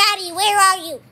Daddy, where are you?